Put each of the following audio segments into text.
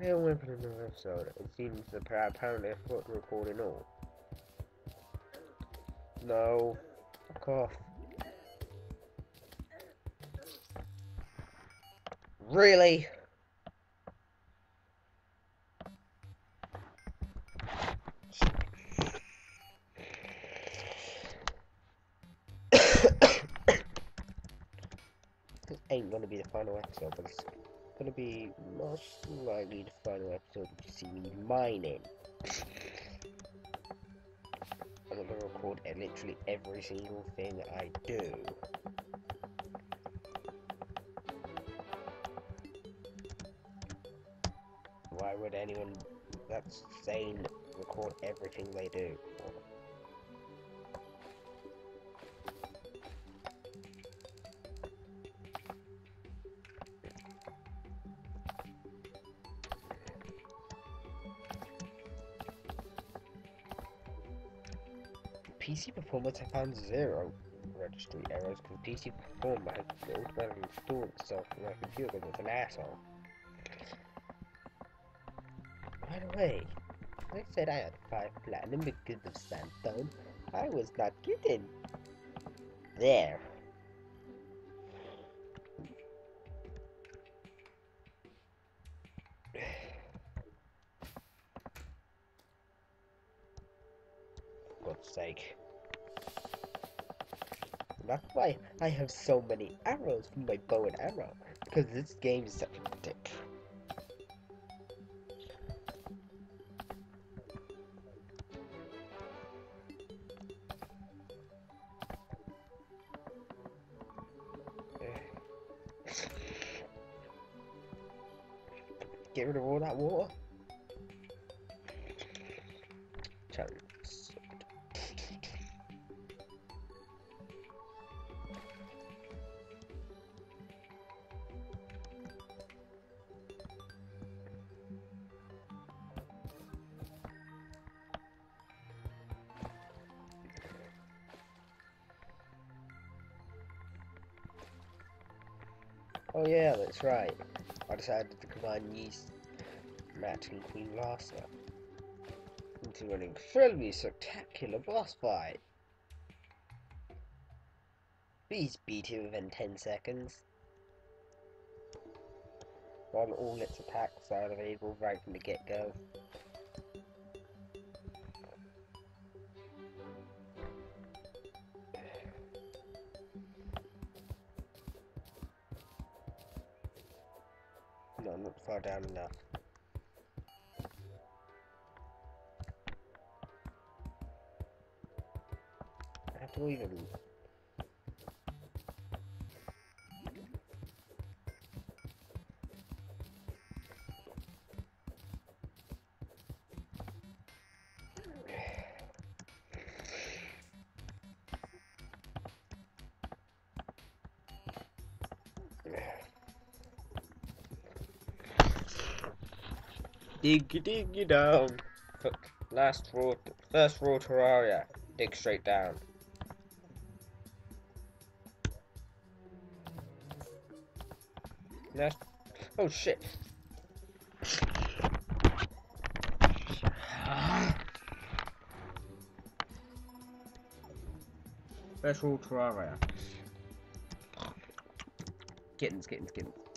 We went for another episode. It seems that apparently I forgot to record it all. No. Fuck off. Really? this ain't gonna be the final episode, gonna be most likely the final episode to see me mining. I'm gonna record literally every single thing I do. Why would anyone that's sane record everything they do? PC performance I found zero registry errors because PC performer has automatically installed itself on my computer because it's an asshole. By the way, I said I had five platinum because of Sandstone. I was not kidding. There. God's sake. That's why I have so many arrows from my bow and arrow. Because this game is such a dick. Get rid of all that water. Oh yeah, that's right. I decided to combine yeast, Matt and Queen Larsa into an incredibly spectacular boss fight. Please beat him within 10 seconds. While all its attacks are available right from the get-go. No, not far down enough. I have to. Dig dig down. Last raw, first raw Terraria. Dig straight down. Last. Oh shit. First raw Terraria. Kittens, kittens, kittens.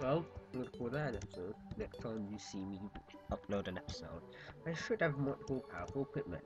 Well, for that episode. Next time you see me upload an episode, I should have much more powerful equipment.